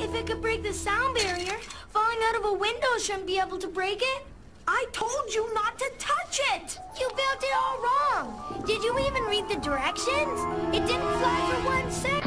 If it could break the sound barrier, falling out of a window shouldn't be able to break it. I told you not to touch it! You built it all wrong. Did you even read the directions? It didn't fly for one second.